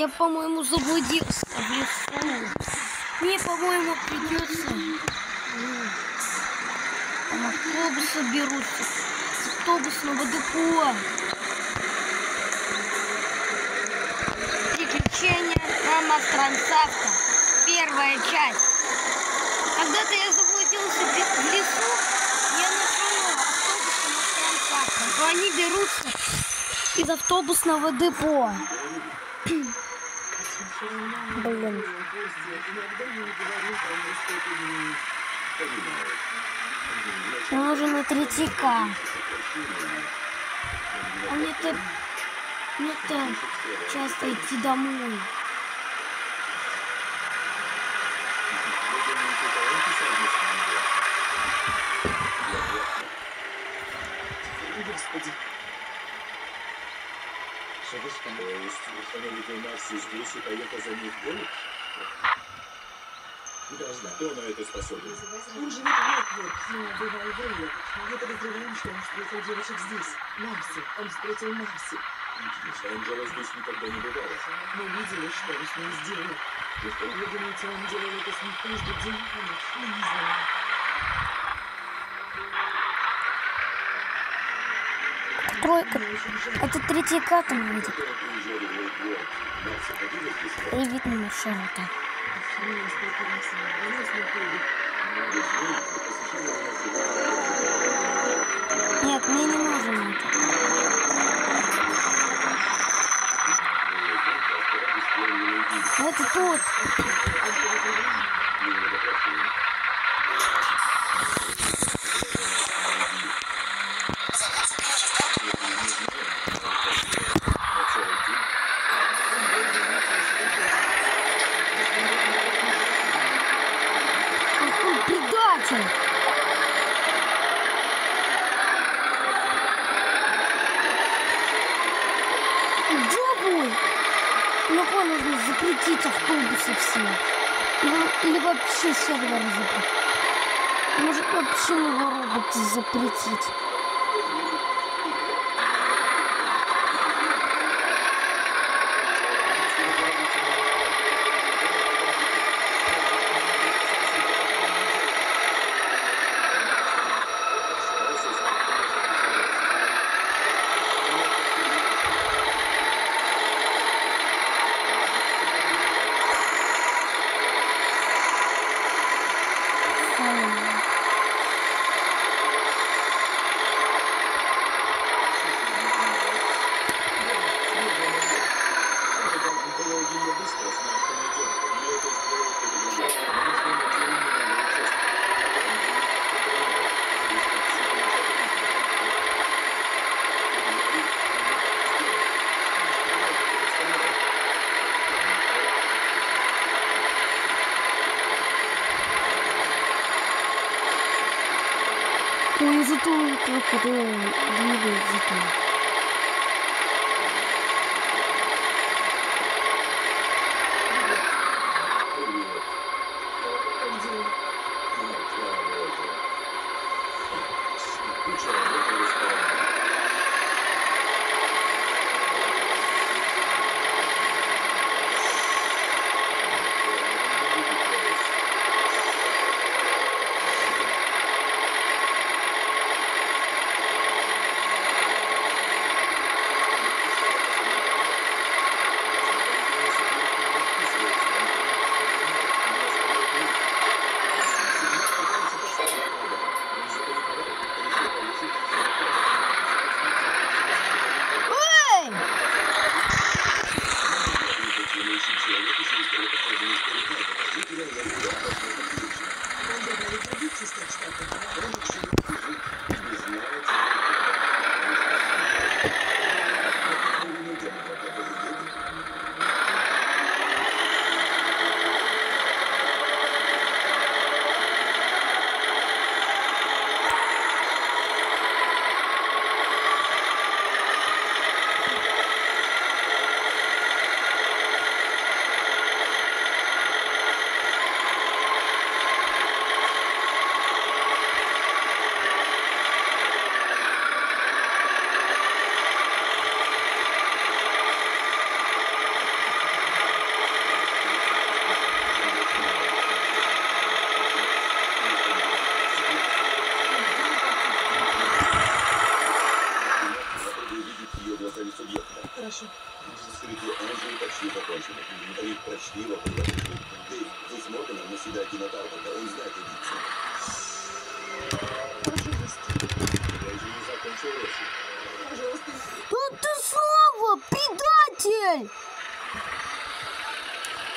Я, по-моему, заблудился в лесу. Мне, по-моему, придется... Там автобусы берутся. С автобусного депо. Приключения на Мастрансавта. Первая часть. Когда-то я заблудился в лесу, я нашел автобусы Мастрансавта. Но они берутся из автобусного депо. Блин. Мне нужен на 3К. А мне-то... Мне-то часто идти домой. Шагушка. То есть установить Марси здесь и поехал за ней в город? Должна. Кто на это способен? Он живет вот-вот, но бывает врет. Мы подозреваем, что он встретил девочек здесь. Марси. Он встретил Марси. Интересно, Анджела здесь никогда не бывала. Мы видели, что он с ней сделал. И что вы думаете, он делал это с ней каждый день? Мы не знаем. Нас не ходит. Я знаю, что посещала она Нет, мне не нужен это. Это тут. Запретить автобусы все. Или, или вообще сервер запретить. Может вообще его роботы запретить. 음. 嘟嘟嘟嘟，嘟嘟嘟嘟。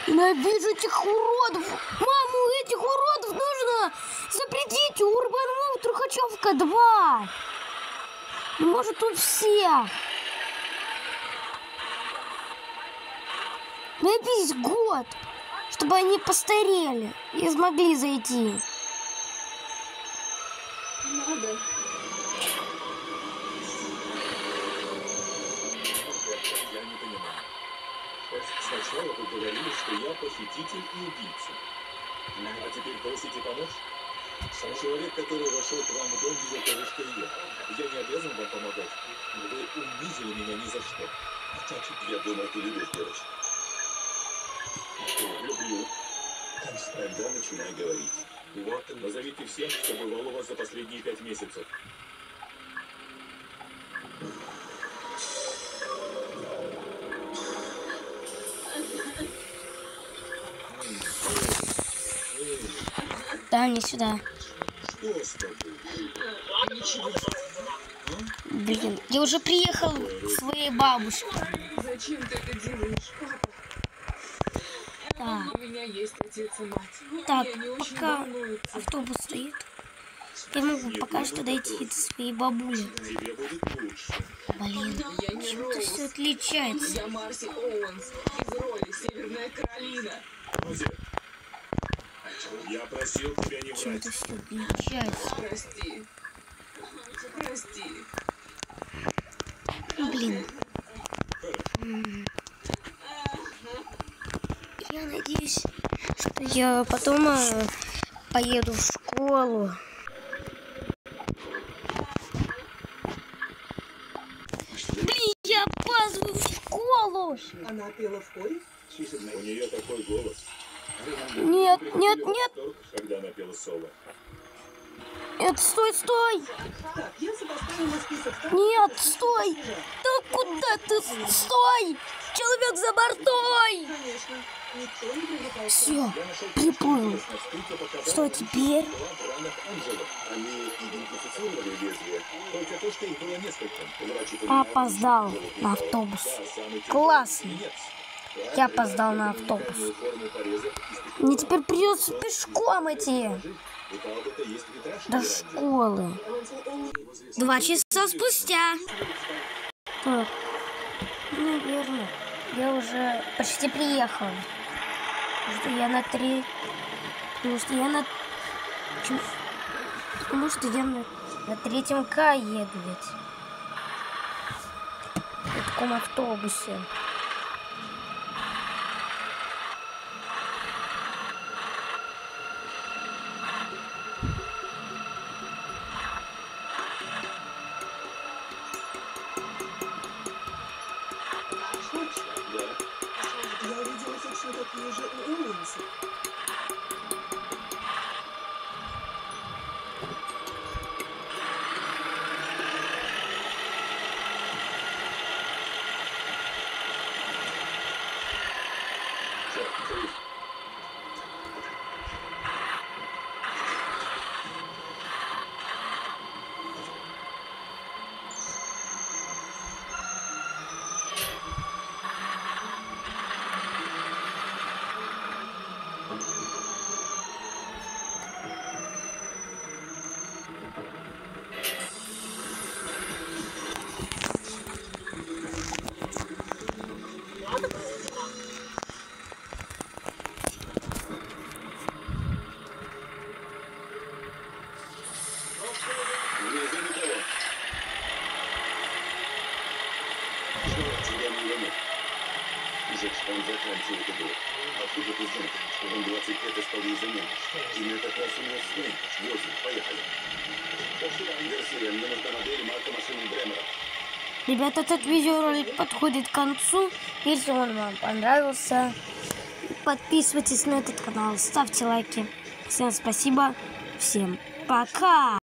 Ненавижу этих уродов! Маму, этих уродов нужно запретить! Урбан Трухачевка 2! Ну, Может, у всех! На весь год! Чтобы они постарели и смогли зайти. надо. Я не понимаю. Сначала вы говорили, что я похититель и убийца. А теперь просите помочь? Сам человек, который вошел к вам в дом, видел того, что и я. Я не обязан вам помогать. Но вы унизили меня ни за что. Я думал, ты любишь девочек. Люблю. Тогда начинай говорить. Вот, назовите всем, что бывало у вас за последние пять месяцев. Да, не сюда. Блин, я уже приехал к своей бабушке. Зачем ты это делаешь, папа? Так, У меня есть отец и мать. так, пока автобус стоит, я могу пока что дойти до своей бабули. Блин, чем-то все отличается. Я Марси Оуэнс из роли Северная Каролина. Я просил тебя не врать. все отличается. Прости. Прости. Блин. М. Я надеюсь, что я потом э, поеду в школу. Блин, я опаздываю в школу. Она пела в хоре? У нее такой голос. Нет, нет, нет, Когда она пела соло. нет, стой, стой. Нет, стой. Да куда ты? Стой. Человек за бортой. Все, приплыл. Что теперь? Опоздал на автобус. Классно. Я опоздал на автобус. Мне теперь придется пешком идти до школы. Два часа спустя. Так, наверное, я уже почти приехал. Потому что я на три... Потому что я на... Потому что я на, на третьем К еду ведь. В таком автобусе. 20 лет искал ей замену? Имя как раз у него сын. Восемь, поехали. Гарсия, мне нужна марка машины Бремера. Ребята, этот видеоролик подходит к концу. Если он вам понравился, подписывайтесь на этот канал, ставьте лайки. Всем спасибо, всем пока!